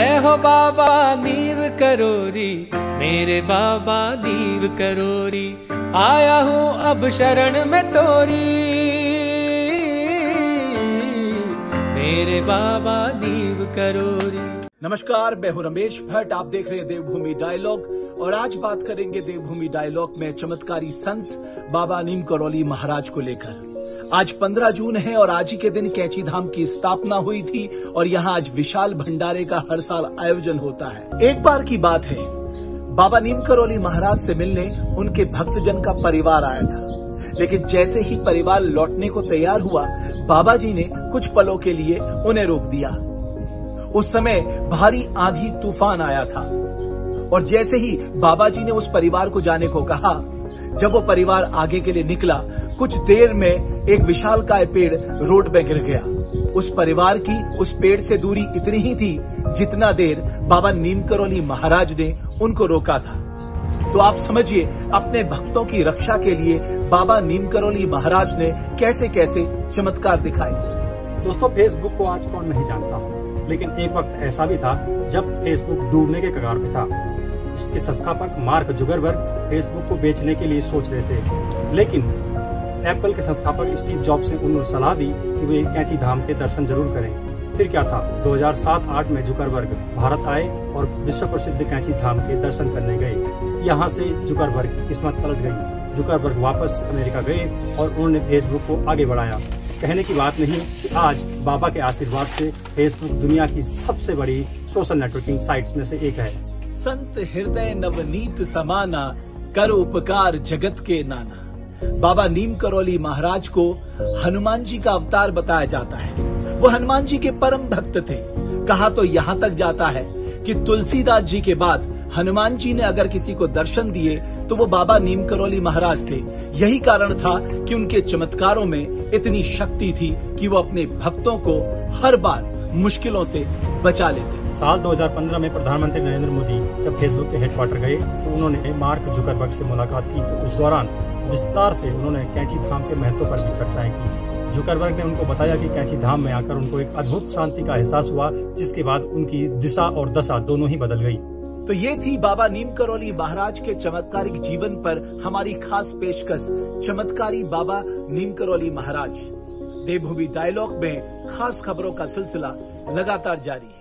हो बाबा, नीव करोरी। मेरे बाबा, नीव करोरी। आया हूँ अब शरण में तोरी। मेरे बाबा, नीव करोरी। नमस्कार, मैं हूँ रमेश भट्ट। आप देख रहे हैं देवभूमि डायलॉग। और आज बात करेंगे देवभूमि डायलॉग में चमत्कारी संत बाबा नीम करौली महाराज को लेकर। आज 15 जून है और आज ही के दिन कैची धाम की स्थापना हुई थी और यहाँ आज विशाल भंडारे का हर साल आयोजन होता है। एक बार की बात है, बाबा नीम करौली महाराज से मिलने उनके भक्तजन का परिवार आया था। लेकिन जैसे ही परिवार लौटने को तैयार हुआ बाबा जी ने कुछ पलों के लिए उन्हें रोक दिया। उस समय भारी आंधी तूफ़ान आया था और जैसे ही बाबा जी ने उस परिवार को जाने को कहा, जब वो परिवार आगे के लिए निकला, कुछ देर में एक विशाल काय पेड़ रोड में गिर गया। उस परिवार की उस पेड़ से दूरी इतनी ही थी जितना देर बाबा नीम करोली महाराज ने उनको रोका था। तो आप समझिए, अपने भक्तों की रक्षा के लिए बाबा नीम करोली महाराज ने कैसे कैसे चमत्कार दिखाए। दोस्तों फेसबुक को आज कौन नहीं जानता? लेकिन एक वक्त ऐसा भी था जब फेसबुक डूबने के कगार पे था। इसके संस्थापक मार्क जुगरबर्ग फेसबुक को बेचने के लिए सोच रहे थे। लेकिन एप्पल के संस्थापक स्टीव जॉब्स ने उन्होंने सलाह दी कि वे कैंची धाम के दर्शन ज़रूर करें। फिर क्या था? 2007-8 में जुकरबर्ग भारत आए और विश्व प्रसिद्ध कैंची धाम के दर्शन करने गए। यहाँ से जुकरबर्ग किस्मत पलट गई। जुकरबर्ग वापस अमेरिका गए और उन्होंने फेसबुक को आगे बढ़ाया। कहने की बात नहीं कि आज बाबा के आशीर्वाद से फेसबुक दुनिया की सबसे बड़ी सोशल नेटवर्किंग साइट्स में से एक है। संत हृदय नवनीत समाना, कर उपकार जगत के नाना। बाबा नीम करौली महाराज को हनुमान जी का अवतार बताया जाता है। वो हनुमान जी के परम भक्त थे। कहा तो यहाँ तक जाता है कि तुलसीदास जी के बाद हनुमान जी ने अगर किसी को दर्शन दिए तो वो बाबा नीम करौली महाराज थे। यही कारण था कि उनके चमत्कारों में इतनी शक्ति थी कि वो अपने भक्तों को हर बार मुश्किलों से बचा लेते साल 2015 में प्रधानमंत्री नरेंद्र मोदी जब फेसबुक के हेडक्वार्टर गए तो उन्होंने मार्क जुकरबर्ग से मुलाकात की तो उस दौरान विस्तार से उन्होंने कैंची धाम के महत्व पर भी चर्चाएँ की। जुकरबर्ग ने उनको बताया कि कैंची धाम में आकर उनको एक अद्भुत शांति का एहसास हुआ जिसके बाद उनकी दिशा और दशा दोनों ही बदल गई। तो ये थी बाबा नीम करौली महाराज के चमत्कारिक जीवन पर हमारी खास पेशकश चमत्कारी बाबा नीम करौली महाराज। देवभूमि डायलॉग में खास खबरों का सिलसिला लगातार जारी है।